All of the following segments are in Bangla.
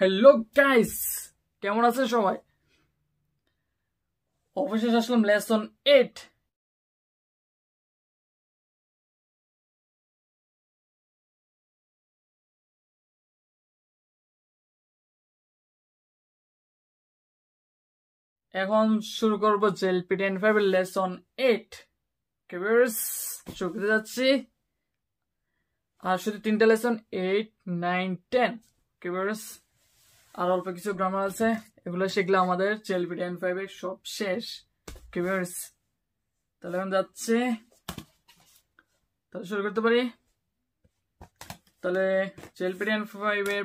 হ্যালো গাইস কেমন আছে সবাই? অবশেষে আসলাম লেসন এইট। এখন শুরু করব জেলপি টেন ফাইভ লেসন এইট। শুরু যাচ্ছি। আর শুধু তিনটা লেসন এইট, নাইন, টেন। কেবিয়ার্স আর অল্প কিছু গ্রামার আছে। এগুলো শিখলে আমাদের জেলপি টেন ফাইভ এর সব শেষ। কেবিয়ার্স তাহলে এখন যাচ্ছে। তাহলে শুরু করতে পারি? তাহলে জেলপি টেন ফাইভ এর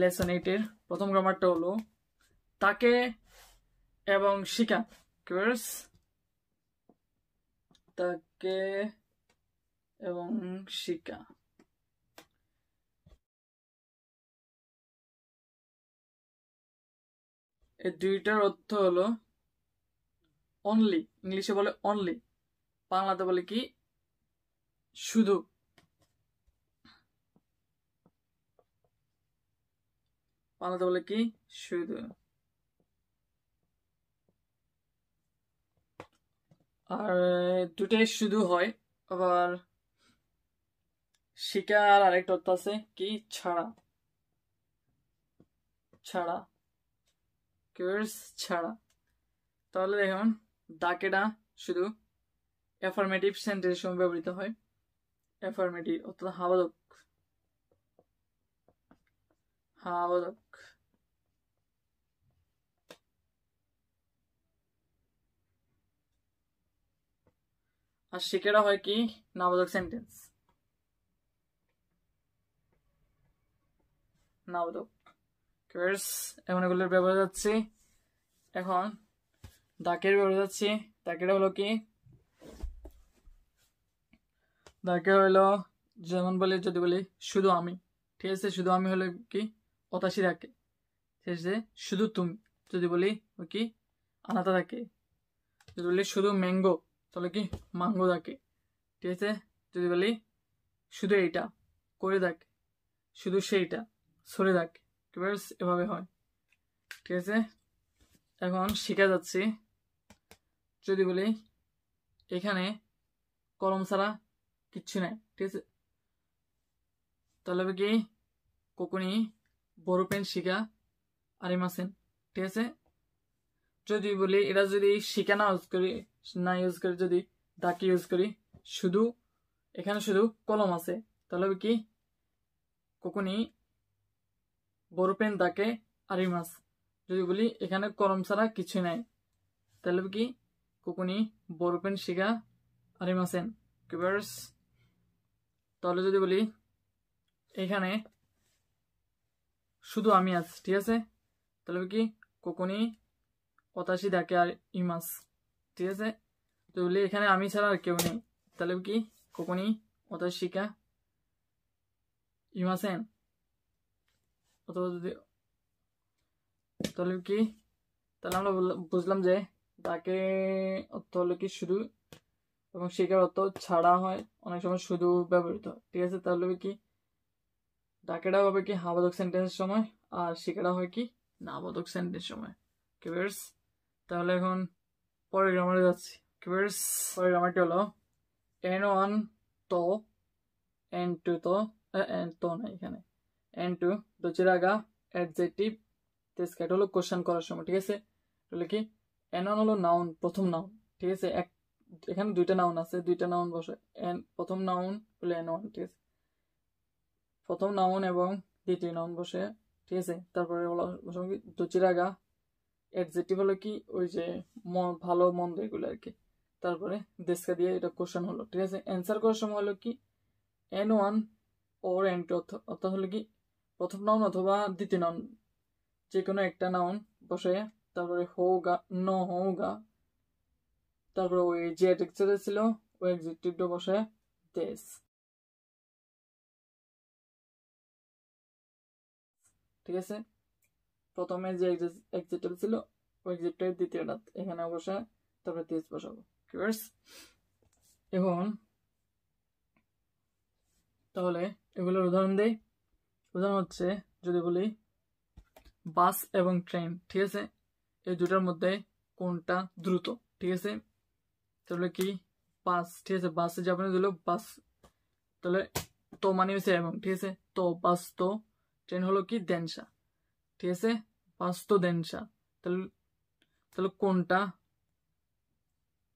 লেসন এইটের প্রথম গ্রামারটা হলো, তাকে এবং শিকা কেবিয়ার্স তাকে এবং শিকা এই দুইটার অর্থ হলো অনলি ইংলিশে বলে অনলি বাংলাতে বলে কি? শুধু। বাংলাতে বলে কি? শুধু। আর দুটাই শুধু হয়, আবার শিকার আরেকটা অর্থ আছে কি? ছাড়া। ছাড়া। কেয়ার্স ছাড়া। তাহলে দেখুন ডাকেটা শুধু অ্যাফার্মেটিভ সেন্টেন্সের সময় ব্যবহৃত হয়। অ্যাফার্মেটিভ অর্থাৎ হাবাদক হাবাদক আর শিখেরা হয় কি? নাবাদক সেন্টেন্স নাবাদক এখন এগুলোর ব্যবহার যাচ্ছি। এখন দাকের ব্যবহার যাচ্ছি। দাকেরা হলো কি? দাকে হলো, যেমন বলি, যদি বলি, শুধু আমি। ঠিক আছে? শুধু আমি হলো কি? অতাশি রাখে। ঠিক আছে? শুধু তুমি। যদি বলি, ও কি? আনাতা থাকে যদি বলি, শুধু ম্যাঙ্গো, তাহলে কি? মাঙ্গো থাকে ঠিক আছে? যদি বলি, শুধু এইটা, করে থাকে শুধু সেইটা, সরে থাকে এবার এভাবে হয়। ঠিক আছে? এখন শিখা যাচ্ছি। যদি বলি, এখানে কলম ছাড়া কিচ্ছু নাই, ঠিক আছে? তাহলে কি? কোকনি বড় পেন শিখা আরিমাসেন ঠিক আছে? যদি বলি এটা যদি শিখা না ইউজ করি, না ইউজ করি, যদি দাকে ইউজ করি, শুধু, এখানে শুধু কলম আছে। তাহলে কি? কোকনি বড় পেন দাকে আরিমাস যদি বলি, এখানে কলম ছাড়া কিছু নাই। তাহলে কি কোকনি বড় পেন শিখা আরিমাসেন কিবার্স। তাহলে যদি বলি, এখানে শুধু আমি আছি, ঠিক আছে? তাহলে কি কোকনি পতাশি ডাকে আর ইমাস ঠিক আছে? তো বলি, এখানে আমি ছাড়া আর কেউ নেই, তাহলে কি কোকনি অতাশিকা ইমাসেন অথবা যদি তাহলে কি? তাহলে আমরা বুঝলাম যে তাকে অর্থ হলো কি শুধু এবং শিকার অর্থ ছাড়া হয়, অনেক সময় শুধু ব্যবহৃত ঠিক আছে? তাহলে কি ডাকেটা হবে কি হাবাদক সেন্টেন্সের সময়, আর শিকারা হয় কি নাবাদক সেন্টেন্সের সময়। কিভার্স তাহলে এখন পরের গ্রামারে যাচ্ছি। কিভার্স পরের গ্রামারটি হলো এন ওয়ান তো এন টু তো এন তো না এখানে। টু দোচিরাগা অ্যাডজেক্টিভ তেসকা হলো কোশ্চেন করার সময়, ঠিক আছে? তাহলে কি? এন ওয়ান হলো নাউন প্রথম নাউন ঠিক আছে? এক, এখানে দুইটা নাউন আছে, দুইটা নাউন বসে। এন প্রথম নাউন হলো এন ওয়ান ঠিক আছে? প্রথম নাউন এবং দ্বিতীয় নাউন বসে, ঠিক আছে? তারপরে বসে দোচিরাগা অ্যাডজেক্টিভ হলো কি? ওই যে ভালো, মন্দ এগুলো আর কি। তারপরে দেশকা দিয়ে এটা কোশ্চেন হলো, ঠিক আছে? অ্যান্সার করার সময় হলো কি? N one or N two অর্থাৎ হলো কি? প্রথম নাউন অথবা দ্বিতীয় নাউন যে কোনো একটা নাউন বসে, তারপরে হোগা ন হোগা তারপরে ওই যে অ্যাডজেক্টিভ ছিল, ওই অ্যাডজেক্টিভটা বসে দেশ ঠিক আছে? প্রথমে যে এক্সিটেবল ছিল, ওই এক্সিটের দ্বিতীয়টা, এখানে বসে, তারপরে তেজ বসাবো ক্লিয়ার্স এখন, তাহলে এগুলোর উদাহরণ দেই। উদাহরণ হচ্ছে যদি বলি বাস এবং ট্রেন, ঠিক আছে? এই দুটার মধ্যে কোনটা দ্রুত, ঠিক আছে? তাহলে কি বাস, ঠিক আছে? বাসে জাপানিজ হলো বাস। তাহলে তো মানে হয়েছে এবং, ঠিক আছে? তো বাস, তো ট্রেন হলো কি দেনসা, ঠিক আছে? বাস, তো দেনসা। তাহলে তাহলে কোনটা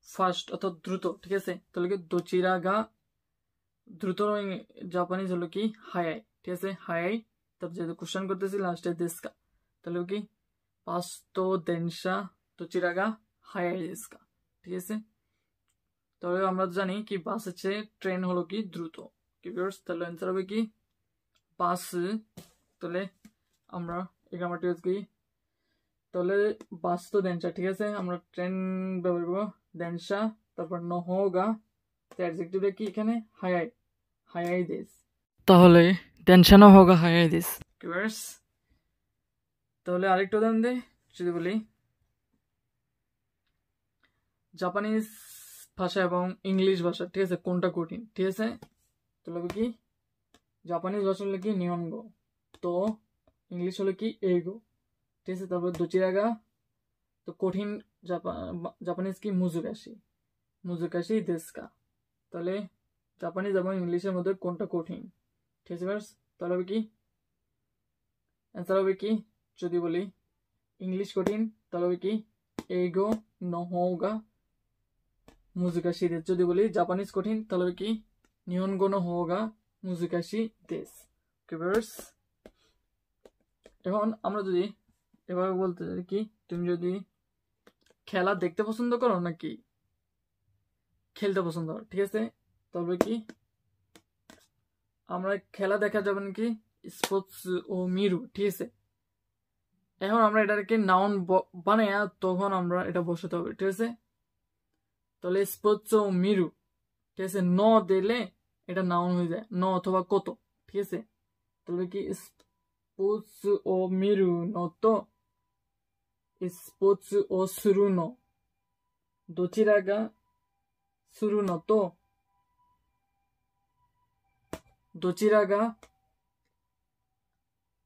ফার্স্ট অর্থাৎ দ্রুত, ঠিক আছে? তাহলে কি দোচিরাগা দ্রুত জাপানিজ হলো কি হায়াই। ঠিক আছে হায়াই তারপর যেহেতু কোশ্চেন করতেছি লাস্টে দেশকা তাহলে কি পাঁচতো দেনসা দোচিরাগা হায়াই দেশকা ঠিক আছে তাহলে আমরা জানি কি বাস হচ্ছে ট্রেন হলো কি দ্রুত কি তাহলে অ্যান্সার হবে কি বাস তাহলে আমরা এই গ্রামারটি ইউজ করি তাহলে বাস তো দেনসা ঠিক আছে আমরা ট্রেন ব্যবহার করব দেনসা তারপর নহগা অ্যাডজেক্টিভটা কি এখানে হায়াই হায়াই দেশ তাহলে দেনসা নহগা হায়াই দিস ভিউয়ার্স তাহলে আরেকটা উদাহরণ দে, যদি বলি। জাপানিজ ভাষা এবং ইংলিশ ভাষা, ঠিক আছে? কোনটা কঠিন? ঠিক আছে? তাহলে কি? জাপানিজ ভাষা হলো কি? নিয়নগো তো ইংলিশ হলো কি? এইগো ঠিক আছে? তারপর দোচিরাগা। তো কঠিন জাপানিজ কি? মুজুকাশি মুজুকাশি দেশকা তাহলে জাপানিজ এবং ইংলিশের মধ্যে কোনটা কঠিন? ঠিক আছে তাহলে হবে কি অ্যান্সার হবে কি যদি বলি ইংলিশ কঠিন তাহলে হবে কি এইগো নহৌগা মুজুকাশি দেশ যদি বলি জাপানিজ কঠিন তাহলে হবে কি নিয়নগো নহৌগা মুজুকাশি দেশ এখন আমরা যদি এভাবে বলতে চাই কি, তুমি যদি খেলা দেখতে পছন্দ করো নাকি? খেলতে পছন্দ করো, ঠিক আছে? তবে কি আমরা খেলা দেখা যাবেন কি স্পোর্টস ও মিরু, ঠিক আছে? এখন আমরা এটাকে নাউন বানাইয়া তখন আমরা এটা বসাতে হবে, ঠিক আছে? তাহলে স্পোর্টস ও মিরু, ঠিক আছে? ন দিলে এটা নাউন হয়ে যায়, ন অথবা কত, ঠিক আছে? তাহলে কি স্পোর্টস ও মিরু ন তো? স্পোর্টস ও সুরু ন, দোচিরাগা সুরু নত どちらが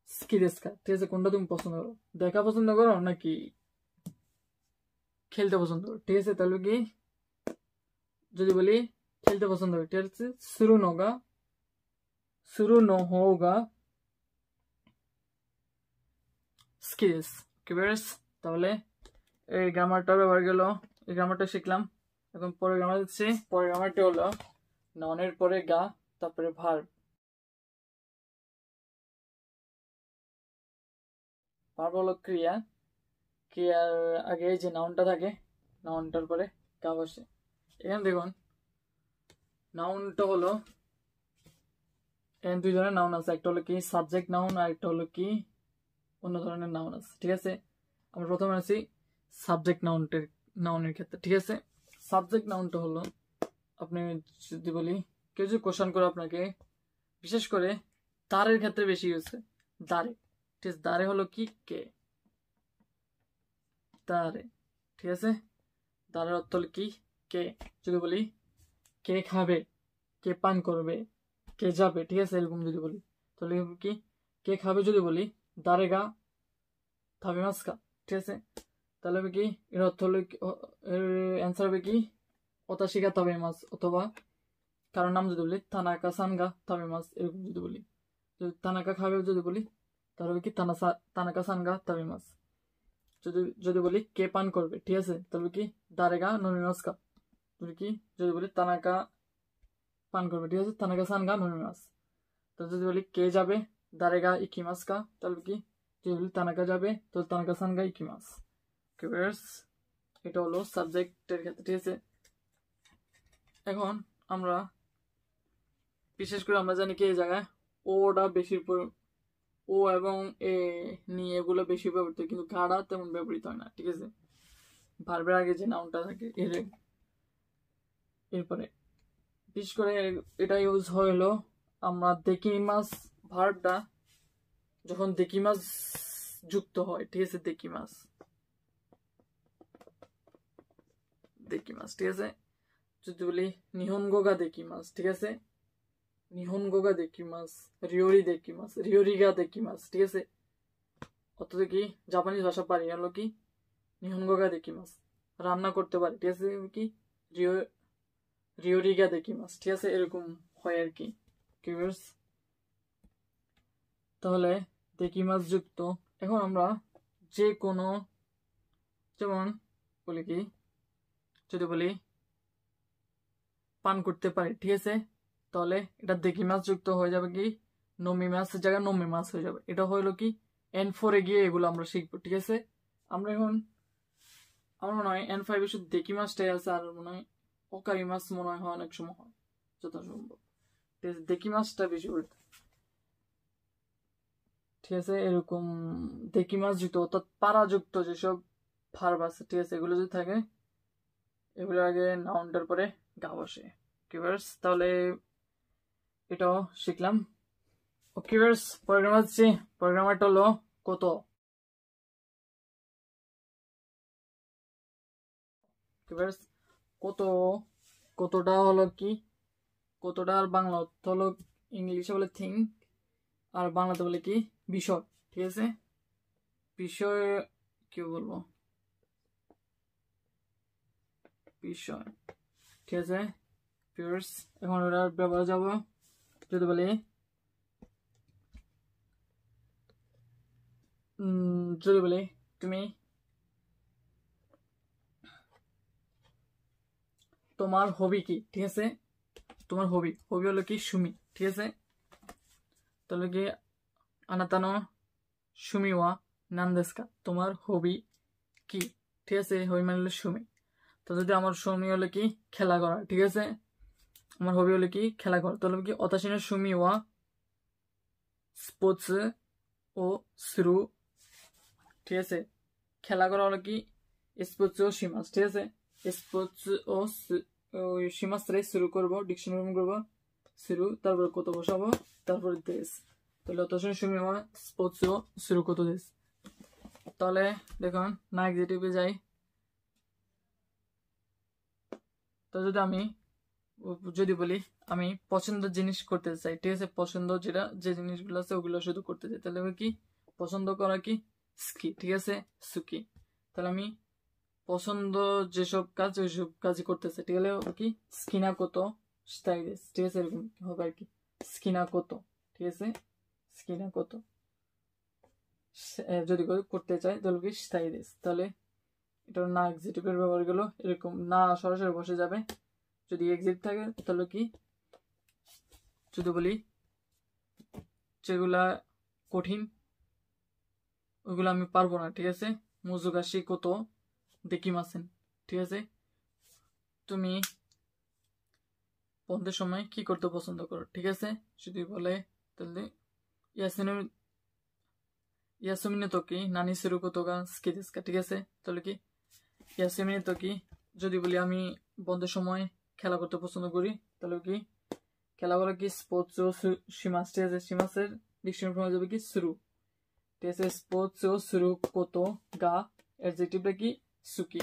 するのと、どちらが好きですかঠিক আছে কোনটা তুমি পছন্দ করো দেখা পছন্দ করো নাকি খেলতে পছন্দ করো ঠিক আছে তাহলে কি যদি বলি খেলতে পছন্দ করো ঠিক আছে শুরু নগা শুরু ন হোগা 好きです。Okay, তাহলে এই গ্রামারটা ব্যবহার গেল এই গ্রামারটা শিখলাম এখন পরে গ্রামার দিচ্ছি পরের গ্রামারটি হলো ননের পরে গা তারপরে ভার ভার্ব হলো ক্রিয়া। ক্রিয়ার আগে যে নাউনটা থাকে নাউনটার পরে বসে এখানে দেখুন নাউনটা হলো, এখানে দুই ধরনের নাউন আছে। একটা হলো কি সাবজেক্ট নাউন আর একটা হলো কি অন্য ধরনের নাউন আছে। ঠিক আছে? আমরা প্রথমে আছি সাবজেক্ট নাউনটের নাউনের ক্ষেত্রে। ঠিক আছে? সাবজেক্ট নাউনটা হলো, আপনি যদি বলি, কেউ যদি কোশ্চান করে আপনাকে, বিশেষ করে তারের ক্ষেত্রে বেশি হয়েছে দাঁড়ে ঠিক দাঁড়ে হলো কি কে দাঁড়ে ঠিক আছে? দাঁড়ের অর্থ হলো কি কে যদি বলি কে খাবে কে পান করবে কে যাবে ঠিক আছে? এরকম যদি বলি। তাহলে কি? কে খাবে যদি বলি দারে গা থাবে মাস্কা ঠিক আছে? তাহলে হবে কি? এর অর্থ হলো অ্যান্সার হবে কি? অতাশিকা তবে মাছ, অথবা কারোর নাম যদি বলি, তানাকা সানগা, তবে মাছ, এরকম যদি বলি। যদি তানাকা খাবে যদি বলি তাহলে কি তানাসা তানাকা সানগা তবে মাছ যদি যদি বলি কে পান করবে, ঠিক আছে? তাহলে কি দারেগা নমি মাছ কা যদি বলি তানাকা পান করবে, ঠিক আছে? তানাকা সানগা নমি মাছ তো যদি বলি কে যাবে, দারেগা ইকি মাছ কা তাহলে কি যদি বলি তানাকা যাবে তো তানাকা সানগা ইকিমাস। কিভার্স এটা হলো সাবজেক্টের ক্ষেত্রে, ঠিক আছে? এখন আমরা, বিশেষ করে আমরা জানি কি এই জায়গায় ওটা বেশি ও এবং এ নিয়ে এগুলো বেশি ব্যবহৃত কিন্তু গাড়া তেমন ব্যবহৃত হয় না, ঠিক আছে? ভার্বের আগে যে নাউনটা থাকে, এর এরপরে, বিশেষ করে এটা ইউজ হলো আমরা দেখি মাস ভার্বটা যখন দেখি মাছ যুক্ত হয়, ঠিক আছে? দেখি মাছ। দেখি মাছ, ঠিক আছে? যদি বলি নিহন গোগা দেখি মাছ, ঠিক আছে? নিহন গোগা দেখি মাছ রিওরি দেখি মাছ রিওরিগা দেখি মাছ ঠিক আছে অর্থাৎ কি জাপানিজ ভাষা পারি হলো কি নিহনগা দেখি মাছ রান্না করতে পারি。ঠিক আছে কি রিও রিওরিগা দেখি মাছ ঠিক আছে এরকম হয় আর কি。কিউয়ার্স তাহলে দেখি মাছ যুক্ত। এখন আমরা যে কোনো, যেমন, বলি কি? যদি বলি, পান করতে পারি। ঠিক আছে? তাহলে এটা দেখি মাছ যুক্ত হয়ে যাবে কি? নমি মাছের জায়গায় নমি মাছ হয়ে যাবে। এটা হইল কি? এন ফোরে গিয়ে এগুলো আমরা শিখব, ঠিক আছে? আমরা এখন, আমার মনে হয় এন ফাইভে শুধু দেখি মাছটাই আছে, আর মনে হয় অকারি মাছ মনে হয় অনেক সময় হয়, যথাসম্ভব। ঠিক আছে, দেখি মাছটা বেশি করে। ঠিক আছে, এরকম দেখি মাছ যুক্ত, অর্থাৎ পাড়াযুক্ত যেসব ফার্ব আছে, ঠিক আছে, এগুলো যদি থাকে, এগুলো আগে নাউনটার পরে গা বসে। কিভার্স তাহলে এটাও শিখলাম। ও কিভার্স প্রোগ্রাম হচ্ছে প্রোগ্রামারটা হলো, কত? কত? কতটা হলো কি? কতটা আর বাংলা অর্থ হলো ইংলিশে বলে থিঙ্ক আর বাংলাতে বলে কি? বিষয়, ঠিক আছে? বিষয়, কি বলব? বিষয়, ঠিক আছে? এখন ওটার ব্যবহার যাব। যদি বলি যদি বলি তুমি তোমার হবি কি ঠিক আছে তোমার হবি হবি হলো কি সুমি ঠিক আছে তাহলে কি আনাতানো সুমি ওয়া নান্দেস্কা তোমার হবি কি ঠিক আছে হবি মানে সুমি তো যদি আমার সুমি হলো কি খেলা করা ঠিক আছে আমার হবি হলো কি? খেলা করা তাহলে কি? অতাসিনের সুমি, ওয়া, স্পোর্টস, ও শ্রু ঠিক আছে? খেলা করা হলো কি? স্পোর্টস ও সীমাস। ঠিক আছে? স্পোর্টস ও সীমাস রে শুরু করব ডিকশনারি করব শুরু তারপরে কত বসাবো, তারপরে দেশ। তাহলে অতাসিনের সুমি, ওয়া, স্পোর্টস ও শুরু কত দেশ? তাহলে দেখুন, না এক্সিটিভে যাই। তো যদি আমি যদি বলি, আমি পছন্দের জিনিস করতে চাই, ঠিক আছে? পছন্দ যেটা, যে জিনিসগুলো আছে, ওগুলো শুধু করতে চাই। তাহলে কি? পছন্দ করা কি? স্কি ঠিক আছে? সুকি তাহলে আমি পছন্দ যেসব কাজ, ওইসব কাজই করতে চাই। ঠিক আছে কি? স্কিনা কত স্টাই ঠিক আছে? এরকম হবে আর কি। স্কিনা কত, ঠিক আছে? স্কিনা কত। যদি করতে চাই তাহলে কি? দেশ তাহলে এটা না এক্সিটিভের ব্যবহার গেলো এরকম না সরাসরি বসে যাবে। যদি এক্সিট থাকে, তাহলে কি? যদি বলি যেগুলা কঠিন ওইগুলো আমি পারব না, ঠিক আছে? মুজুগাসি কত দেখি মাসেন ঠিক আছে? তুমি বন্ধের সময় কি করতে পছন্দ করো, ঠিক আছে? যদি বলে, তাহলে ইয়াসিন ইয়াসমিনে তো কি? নানি সেরু কত গা স্কিদিসকা ঠিক আছে? তাহলে কি? ইয়াসমিনে তো কি? যদি বলি আমি বন্ধের সময় খেলা করতে পছন্দ করি। তাহলে কি? খেলা বলে কি? স্পোর্টস ও সীমাস ঠিক আছে সীমাসের ডিকশনারি যাবে কি? শুরু। ঠিক আছে স্পোর্টস ও শুরু, কত, গা অ্যাডজেক্টিভটা কি? সুকি।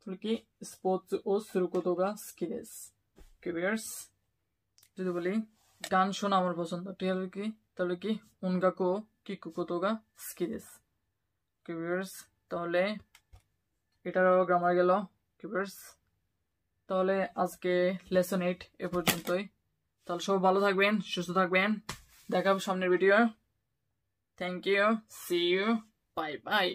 তাহলে কি? স্পোর্টস ও শুরু, কত, গা স্কিলেস কিবিয়ার্স যদি বলি, গান শোনা আমার পছন্দ। ঠিক আছে কি? তাহলে কি? উনগা উনগাকো কিকু, কত, গা স্কিলেস কিবিয়ার্স তাহলে এটারও গ্রামার গেল। কিবিয়ার্স তাহলে আজকে লেসন এইট এ পর্যন্তই। তাহলে সব ভালো থাকবেন, সুস্থ থাকবেন। দেখাবো সামনের video thank you see you bye bye